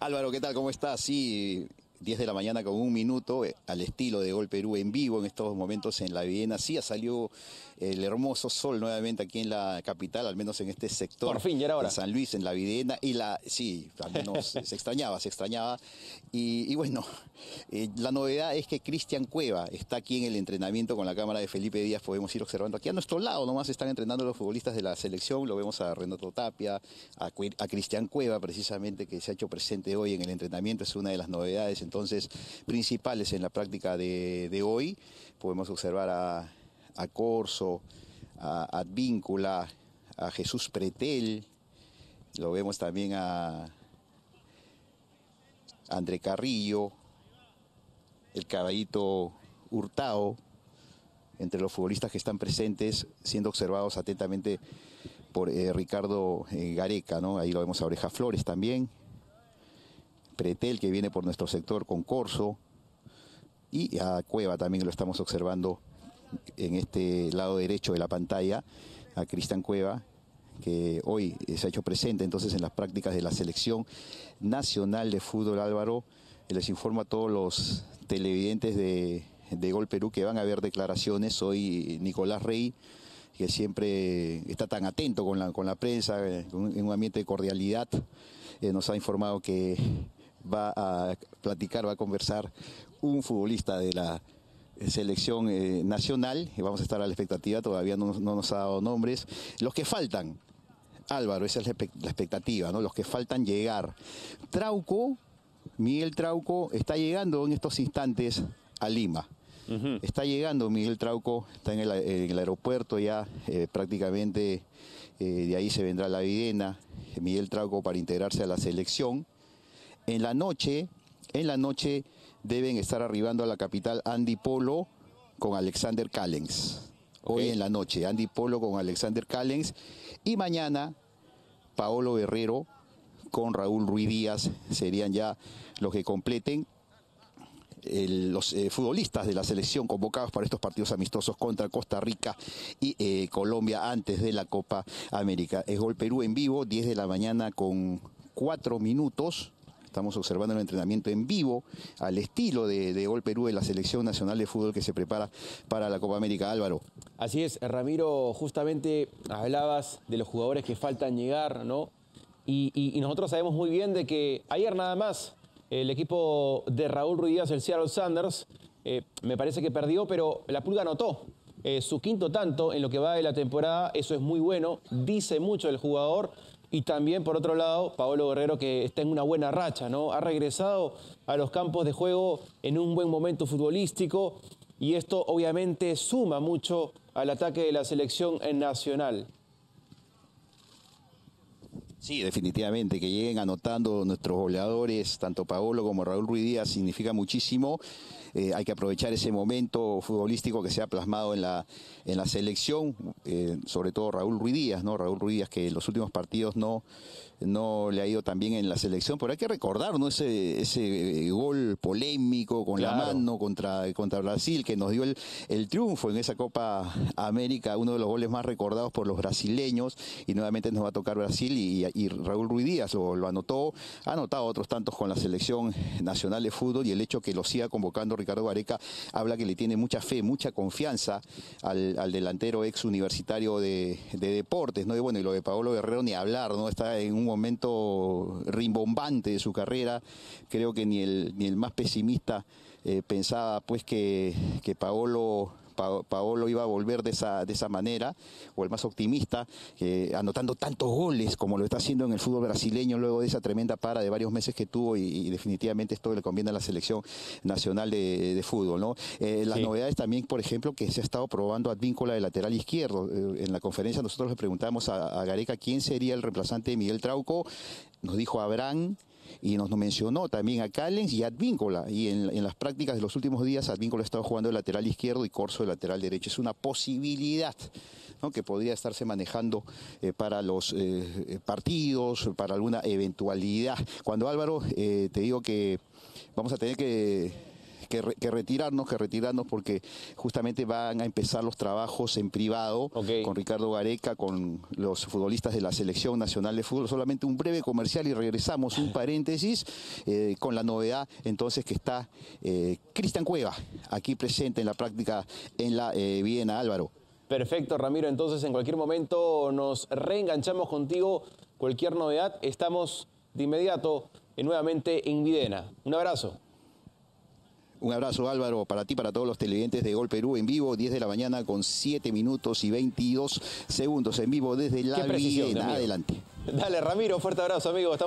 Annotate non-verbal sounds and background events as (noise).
Álvaro, ¿qué tal? ¿Cómo estás? Sí, 10 de la mañana con un minuto, eh, al estilo de Gol Perú en vivo en estos momentos en la Viena. Sí, ha salido el hermoso sol nuevamente aquí en la capital, al menos en este sector. Por fin, ya era hora. de San Luis, en la Videna. Y la, sí, al menos (laughs) se extrañaba, se extrañaba. Y, y bueno, eh, la novedad es que Cristian Cueva está aquí en el entrenamiento con la cámara de Felipe Díaz. Podemos ir observando aquí a nuestro lado, nomás están entrenando los futbolistas de la selección. Lo vemos a Renato Tapia, a, a Cristian Cueva, precisamente, que se ha hecho presente hoy en el entrenamiento. Es una de las novedades entonces principales en la práctica de, de hoy. Podemos observar a, a Corso, a Advíncula, a Jesús Pretel. Lo vemos también a André Carrillo, el caballito Hurtado, entre los futbolistas que están presentes, siendo observados atentamente por eh, Ricardo eh, Gareca, ¿no? Ahí lo vemos a Oreja Flores también. Pretel, que viene por nuestro sector con Corso. Y a Cueva también lo estamos observando en este lado derecho de la pantalla, a Cristian Cueva, que hoy se ha hecho presente entonces en las prácticas de la selección nacional de fútbol Álvaro. Les informo a todos los televidentes de, de Gol Perú que van a ver declaraciones. Hoy Nicolás Rey, que siempre está tan atento con la, con la prensa, eh, en un ambiente de cordialidad, eh, nos ha informado que va a platicar, va a conversar un futbolista de la selección eh, nacional y vamos a estar a la expectativa, todavía no, no nos ha dado nombres. Los que faltan, Álvaro, esa es la expectativa, ¿no? Los que faltan llegar. Trauco, Miguel Trauco, está llegando en estos instantes a Lima. Está llegando Miguel Trauco, está en el, en el aeropuerto ya, eh, prácticamente eh, de ahí se vendrá la videna. Miguel Trauco para integrarse a la selección. En la noche, en la noche deben estar arribando a la capital Andy Polo con Alexander Callens. Hoy en la noche, Andy Polo con Alexander Callens. Y mañana, Paolo Guerrero con Raúl Ruiz Díaz serían ya los que completen el- los eh, futbolistas de la selección convocados para estos partidos amistosos contra Costa Rica y eh, Colombia antes de la Copa América. Es Gol Perú en vivo, 10 de la mañana con 4 minutos. Estamos observando el entrenamiento en vivo al estilo de, Gol Perú de la Selección Nacional de Fútbol que se prepara para la Copa América. Álvaro. Así es, Ramiro, justamente hablabas de los jugadores que faltan llegar, ¿no? Y, nosotros sabemos muy bien de que ayer nada más el equipo de Raúl Ruiz el Seattle Sanders, eh, me parece que perdió, pero la Pulga anotó eh, su quinto tanto en lo que va de la temporada. Eso es muy bueno, dice mucho el jugador. Y también, por otro lado, Paolo Guerrero, que está en una buena racha, ¿no? Ha regresado a los campos de juego en un buen momento futbolístico y esto obviamente suma mucho al ataque de la selección nacional. Sí, definitivamente, que lleguen anotando nuestros goleadores, tanto Paolo como Raúl Ruiz Díaz, significa muchísimo. Eh, hay que aprovechar ese momento futbolístico que se ha plasmado en la, en la selección, eh, sobre todo Raúl Ruiz Díaz, ¿no? Raúl Ruiz Díaz que en los últimos partidos no, no le ha ido tan bien en la selección, pero hay que recordar, ¿no? Ese, ese eh, gol polémico con la mano contra, contra Brasil que nos dio el, el triunfo en esa Copa América, uno de los goles más recordados por los brasileños, y nuevamente nos va a tocar Brasil y, y Raúl Ruiz Díaz lo, anotó, ha anotado otros tantos con la selección nacional de fútbol y el hecho que lo siga convocando Ricardo Gareca habla que le tiene mucha fe, mucha confianza al, delantero ex universitario de, de deportes, ¿no? Y bueno, y lo de Paolo Guerrero ni hablar, ¿no? Está en un momento rimbombante de su carrera, creo que ni el, más pesimista eh, pensaba pues que Paolo Pa- Paolo iba a volver de esa, de esa manera, o el más optimista, eh, anotando tantos goles como lo está haciendo en el fútbol brasileño luego de esa tremenda para de varios meses que tuvo y, y definitivamente esto le conviene a la selección nacional de, de fútbol. ¿no? Eh, las Sí. novedades también, por ejemplo, que se ha estado probando Advíncula de lateral izquierdo. Eh, en la conferencia nosotros le preguntamos a, a Gareca quién sería el reemplazante de Miguel Trauco, nos dijo Abraham, y nos, mencionó también a Callens y a Advíncula. Y en, las prácticas de los últimos días, Advíncula ha estado jugando de lateral izquierdo y Corso de lateral derecho. Es una posibilidad que podría estarse manejando eh, para los eh, eh, partidos, para alguna eventualidad. Cuando Álvaro, eh, te digo que vamos a tener que que, retirarnos, que retirarnos porque justamente van a empezar los trabajos en privado con Ricardo Gareca, con los futbolistas de la Selección Nacional de Fútbol. Solamente un breve comercial y regresamos, un paréntesis, eh, con la novedad entonces que está eh, Cristian Cueva, aquí presente en la práctica en la eh, Viena, Álvaro. Perfecto, Ramiro. Entonces, en cualquier momento nos reenganchamos contigo. Cualquier novedad, estamos de inmediato nuevamente en Videna. Un abrazo. Un abrazo Álvaro para ti, para todos los televidentes de Gol Perú en vivo, 10 de la mañana con 7 minutos y 22 segundos en vivo desde la Videna. Adelante. Dale Ramiro, fuerte abrazo amigo. Estamos